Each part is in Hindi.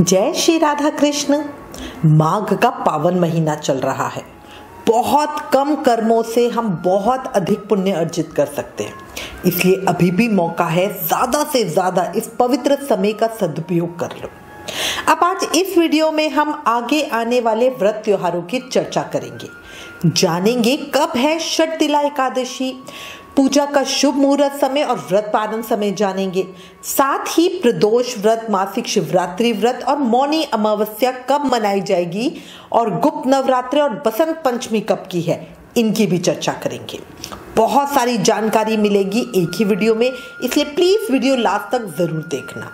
जय श्री राधा कृष्ण माघ का पावन महीना चल रहा है। बहुत कम कर्मों से हम बहुत अधिक पुण्य अर्जित कर सकते हैं। इसलिए अभी भी मौका है, ज़्यादा से ज़्यादा इस पवित्र समय का सदुपयोग कर लो। अब आज इस वीडियो में हम आगे आने वाले व्रत त्योहारों की चर्चा करेंगे। जानेंगे कब है षट तिला एकादशी। पूजा का शुभ मुहूर्त समय और व्रत पालन समय जानेंगे। साथ ही प्रदोष व्रत, मासिक शिवरात्रि व्रत और मौनी अमावस्या कब मनाई जाएगी और गुप्त नवरात्र और बसंत पंचमी कब की है, इनकी भी चर्चा करेंगे। बहुत सारी जानकारी मिलेगी एक ही वीडियो में, इसलिए प्लीज़ वीडियो लास्ट तक ज़रूर देखना।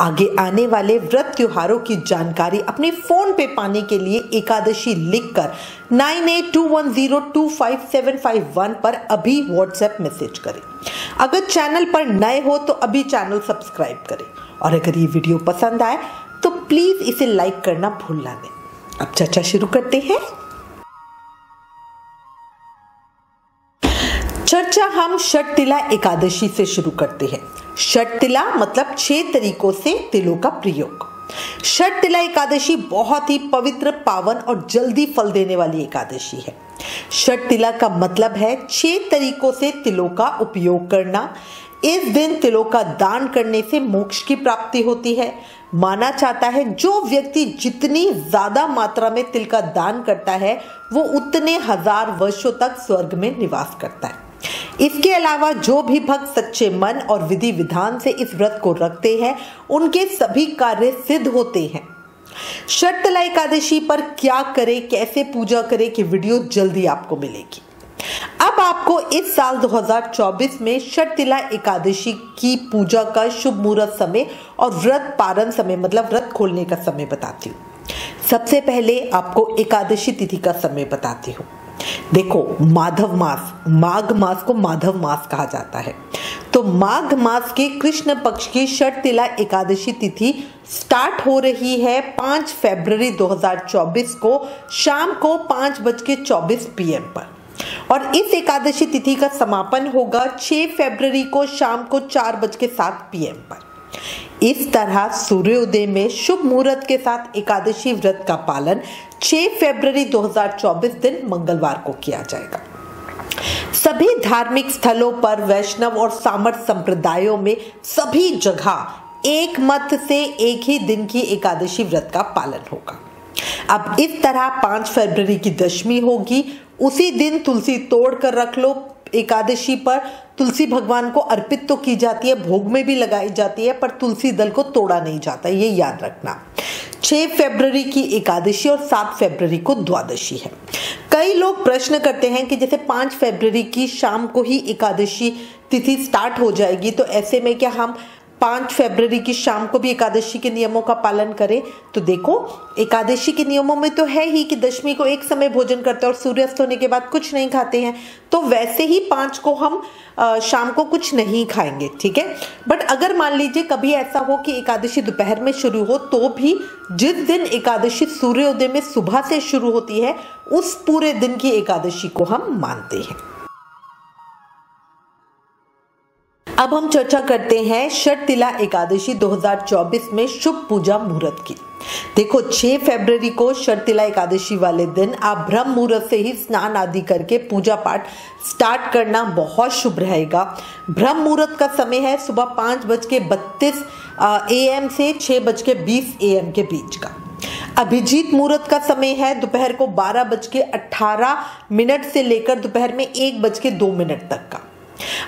आगे आने वाले व्रत त्योहारों की जानकारी अपने फ़ोन पे पाने के लिए एकादशी लिखकर nine eight two one zero two five seven five one पर अभी व्हाट्सएप मैसेज करें। अगर चैनल पर नए हो तो अभी चैनल सब्सक्राइब करें। और अगर ये वीडियो पसंद आए तो प्लीज़ इसे लाइक करना भूल ना दें अब चर्चा शुरू करते हैं। चर्चा हम षट तिला एकादशी से शुरू करते हैं। षट तिला मतलब छह तरीकों से तिलों का प्रयोग। षट तिला एकादशी बहुत ही पवित्र, पावन और जल्दी फल देने वाली एकादशी है। षट तिला का मतलब है छह तरीकों से तिलों का उपयोग करना। इस दिन तिलों का दान करने से मोक्ष की प्राप्ति होती है। माना जाता है जो व्यक्ति जितनी ज़्यादा मात्रा में तिल का दान करता है, वो उतने हज़ार वर्षों तक स्वर्ग में निवास करता है। इसके अलावा जो भी भक्त सच्चे मन और विधि विधान से इस व्रत को रखते हैं, उनके सभी कार्य सिद्ध होते हैं। शर्तला एकादशी पर क्या करें, कैसे पूजा करें की वीडियो जल्दी आपको मिलेगी। अब आपको इस साल 2024 में शर्तिला एकादशी की पूजा का शुभ मुहूर्त समय और व्रत पारण समय मतलब व्रत खोलने का समय बताती हूँ। सबसे पहले आपको एकादशी तिथि का समय बताती हूँ। देखो, माधव मास, माघ मास को माधव मास कहा जाता है। तो माघ मास के कृष्ण पक्ष की षट तिला एकादशी तिथि स्टार्ट हो रही है पाँच फरवरी 2024 को, शाम को पाँच बज के चौबीस पीएम पर। और इस एकादशी तिथि का समापन होगा 6 फरवरी को शाम को चार बज के सात पीएम पर। इस तरह सूर्योदय में शुभ मुहूर्त के साथ एकादशी व्रत का पालन 6 फरवरी 2024 दिन मंगलवार को किया जाएगा। सभी धार्मिक स्थलों पर वैष्णव और सामर्थ संप्रदायों में सभी जगह एक मत से एक ही दिन की एकादशी व्रत का पालन होगा। अब इस तरह पाँच फरवरी की दशमी होगी। उसी दिन तुलसी तोड़ कर रख लो एकादशी पर तुलसी भगवान को अर्पित तो की जाती है, भोग में भी लगाई जाती है, पर तुलसी दल को तोड़ा नहीं जाता, ये याद रखना। 6 फरवरी की एकादशी और 7 फरवरी को द्वादशी है। कई लोग प्रश्न करते हैं कि जैसे 5 फरवरी की शाम को ही एकादशी तिथि स्टार्ट हो जाएगी तो ऐसे में क्या हम पाँच फरवरी की शाम को भी एकादशी के नियमों का पालन करें। तो देखो, एकादशी के नियमों में तो है ही कि दशमी को एक समय भोजन करते हैं और सूर्यास्त होने के बाद कुछ नहीं खाते हैं। तो वैसे ही पाँच को हम शाम को कुछ नहीं खाएँगे, ठीक है? बट अगर मान लीजिए कभी ऐसा हो कि एकादशी दोपहर में शुरू हो तो भी जिस दिन एकादशी सूर्योदय में सुबह से शुरू होती है, उस पूरे दिन की एकादशी को हम मानते हैं। अब हम चर्चा करते हैं षट तिला एकादशी 2024 में शुभ पूजा मुहूर्त की। देखो 6 फरवरी को तिला एकादशी वाले दिन आप ब्रह्म मुहूर्त से ही स्नान आदि करके पूजा पाठ स्टार्ट करना बहुत शुभ रहेगा। ब्रह्म मुहूर्त का समय है सुबह पाँच बज के बत्तीस ए एम से छः बज के बीस ए एम के बीच का। अभिजीत मुहूर्त का समय है दोपहर को बारह बज के अट्ठारह मिनट से लेकर दोपहर में एक बज के दो मिनट तक का।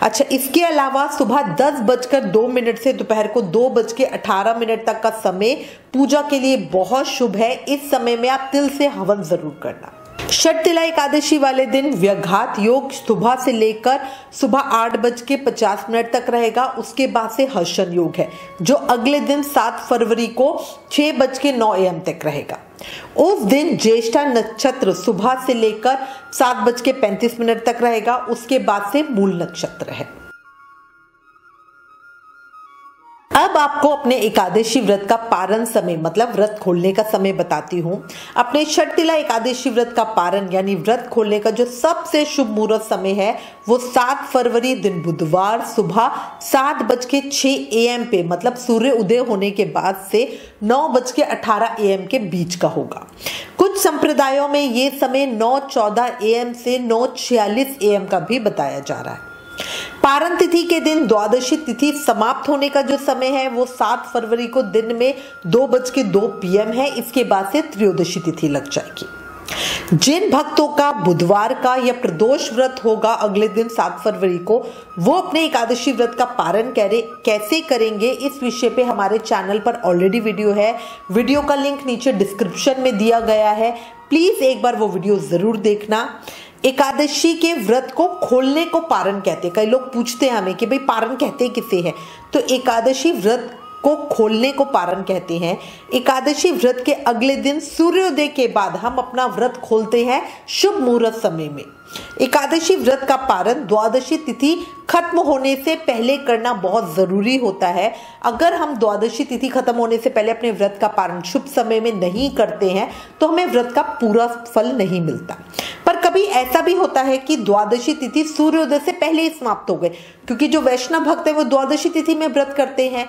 अच्छा इसके अलावा सुबह दस बजकर दो मिनट से दोपहर को दो बज के अठारह मिनट तक का समय पूजा के लिए बहुत शुभ है। इस समय में आप तिल से हवन ज़रूर करना। षट तिला एकादशी वाले दिन व्यघात योग सुबह से लेकर सुबह आठ बज के पचास मिनट तक रहेगा। उसके बाद से हर्षण योग है, जो अगले दिन सात फरवरी को छह बज के नौ एम तक रहेगा। उस दिन ज्येष्ठा नक्षत्र सुबह से लेकर सात बज के पैंतीस मिनट तक रहेगा। उसके बाद से मूल नक्षत्र है। अब आपको अपने एकादशी व्रत का पारण समय मतलब व्रत खोलने का समय बताती हूँ। अपने तिला एकादशी व्रत का पारण, यानी व्रत खोलने का जो सबसे शुभ मुहूर्त समय है, वो सात फरवरी दिन बुधवार सुबह सात बज के छह एम पे मतलब सूर्य उदय होने के बाद से नौ बज के अठारह एम के बीच का होगा। कुछ संप्रदायों में ये समय नौ चौदह एम से नौ छियालीस एम का भी बताया जा रहा है। पारण तिथि के दिन द्वादशी तिथि समाप्त होने का जो समय है, वो सात फरवरी को दिन में दो बज के दो पीएम है। इसके बाद से त्रयोदशी तिथि लग जाएगी। जिन भक्तों का बुधवार का या प्रदोष व्रत होगा अगले दिन सात फरवरी को, वो अपने एकादशी व्रत का पारण करे, कैसे करेंगे, इस विषय पे हमारे चैनल पर ऑलरेडी वीडियो है। वीडियो का लिंक नीचे डिस्क्रिप्शन में दिया गया है। प्लीज़ एक बार वो वीडियो ज़रूर देखना। एकादशी के व्रत को खोलने को पारण कहते हैं। कई लोग पूछते हैं हमें कि भाई पारण कहते किसे है? तो एकादशी व्रत को खोलने को पारण कहते हैं। एकादशी व्रत के अगले दिन सूर्योदय के बाद हम अपना व्रत खोलते हैं शुभ मुहूर्त समय में। एकादशी व्रत का पारण द्वादशी तिथि खत्म होने से पहले करना बहुत ज़रूरी होता है। अगर हम द्वादशी तिथि खत्म होने से पहले अपने व्रत का पारण शुभ समय में नहीं करते हैं तो हमें व्रत का पूरा फल नहीं मिलता। पर कभी ऐसा भी होता है कि द्वादशी तिथि सूर्योदय से पहले ही समाप्त हो गए, क्योंकि जो वैष्णव भक्त है वो द्वादशी तिथि में व्रत करते हैं।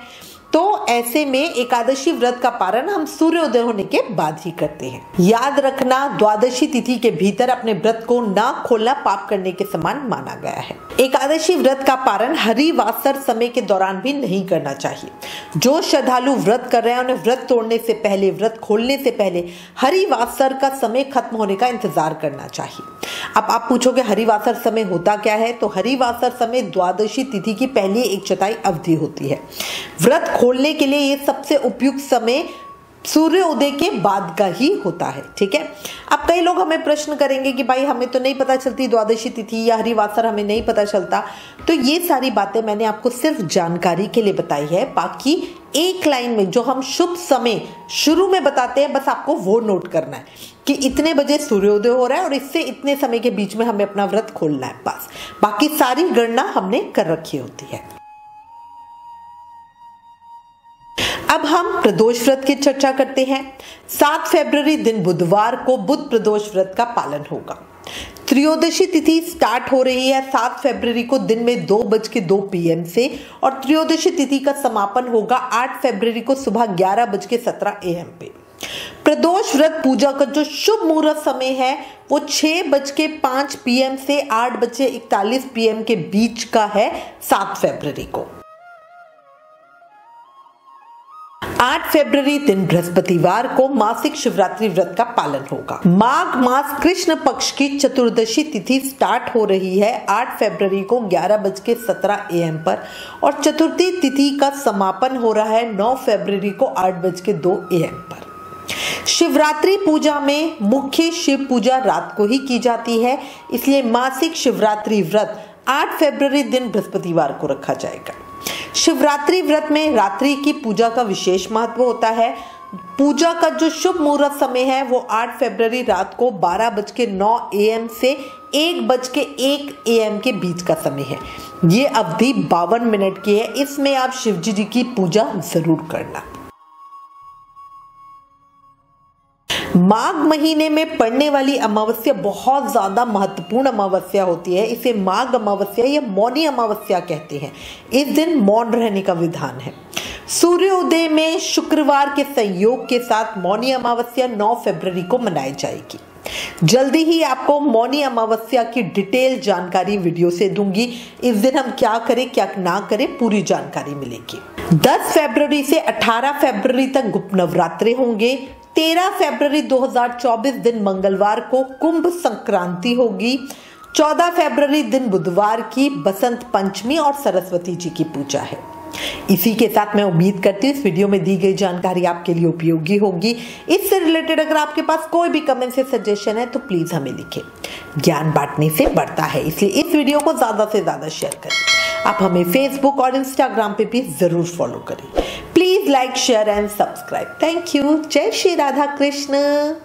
तो ऐसे में एकादशी व्रत का पारण हम सूर्योदय होने के बाद ही करते हैं। याद रखना, द्वादशी तिथि के भीतर अपने व्रत को ना खोलना पाप करने के समान माना गया है। एकादशी व्रत का पारण हरिवासर समय के दौरान भी नहीं करना चाहिए। जो श्रद्धालु व्रत कर रहे हैं, उन्हें व्रत तोड़ने से पहले, व्रत खोलने से पहले हरिवासर का समय खत्म होने का इंतज़ार करना चाहिए। अब आप पूछोगे, हरिवासर समय होता क्या है? तो हरिवासर समय द्वादशी तिथि की पहली एक चताई अवधि होती है। व्रत खोलने के लिए ये सबसे उपयुक्त समय सूर्य उदय के बाद का ही होता है, ठीक है? अब कई लोग हमें प्रश्न करेंगे कि भाई, हमें तो नहीं पता चलती द्वादशी तिथि या हरिवासर हमें नहीं पता चलता। तो ये सारी बातें मैंने आपको सिर्फ़ जानकारी के लिए बताई है। बाकी एक लाइन में जो हम शुभ समय शुरू में बताते हैं, बस आपको वो नोट करना है कि इतने बजे सूर्योदय हो रहा है और इससे इतने समय के बीच में हमें अपना व्रत खोलना है बस। बाकी सारी गणना हमने कर रखी होती है। अब हम प्रदोष व्रत की चर्चा करते हैं। सात फरवरी दिन बुधवार को बुध प्रदोष व्रत का पालन होगा। त्रयोदशी तिथि स्टार्ट हो रही है, सात फरवरी को दिन में दो बज के दो पीएम से और त्रयोदशी तिथि का समापन होगा आठ फरवरी को सुबह ग्यारह बज के सत्रह एम पे। प्रदोष व्रत पूजा का जो शुभ मुहूर्त समय है, वो छह बज के पाँच पीएम से आठ बजे इकतालीस पीएम के बीच का है सात फरवरी को। आठ फरवरी दिन बृहस्पतिवार को मासिक शिवरात्रि व्रत का पालन होगा। माघ मास कृष्ण पक्ष की चतुर्दशी तिथि स्टार्ट हो रही है। आठ फरवरी को ग्यारह बज के सत्रह एम पर और चतुर्थी तिथि का समापन हो रहा है नौ फरवरी को आठ बज के दो एम पर। शिवरात्रि पूजा में मुख्य शिव पूजा रात को ही की जाती है। इसलिए मासिक शिवरात्रि व्रत आठ फरवरी दिन बृहस्पतिवार को रखा जाएगा। शिवरात्रि व्रत में रात्रि की पूजा का विशेष महत्व होता है। पूजा का जो शुभ मुहूर्त समय है, वो 8 फरवरी रात को बारह बज के नौ एम से एक बज के एक एम के बीच का समय है। ये अवधि बावन मिनट की है। इसमें आप शिवजी जी की पूजा ज़रूर करना। माघ महीने में पड़ने वाली अमावस्या बहुत ज़्यादा महत्वपूर्ण अमावस्या होती है। इसे माघ अमावस्या या मौनी अमावस्या कहते हैं। इस दिन मौन रहने का विधान है। सूर्योदय में शुक्रवार के संयोग के साथ मौनी अमावस्या 9 फरवरी को मनाई जाएगी। जल्दी ही आपको मौनी अमावस्या की डिटेल जानकारी वीडियो से दूँगी। इस दिन हम क्या करें, क्या ना करें, पूरी जानकारी मिलेगी। 10 फरवरी से 18 फरवरी तक गुप्त नवरात्रे होंगे। 13 फरवरी 2024 दिन मंगलवार को कुंभ संक्रांति होगी। 14 फरवरी दिन बुधवार की बसंत पंचमी और सरस्वती जी की पूजा है। इसी के साथ मैं उम्मीद करती हूँ इस वीडियो में दी गई जानकारी आपके लिए उपयोगी होगी। इससे रिलेटेड अगर आपके पास कोई भी कमेंट या सजेशन है तो प्लीज़ हमें लिखें। ज्ञान बांटने से बढ़ता है, इसलिए इस वीडियो को ज़्यादा से ज़्यादा शेयर करें। आप हमें फेसबुक और इंस्टाग्राम पे भी ज़रूर फॉलो करें। Please like share and subscribe thank you जय श्री राधा कृष्ण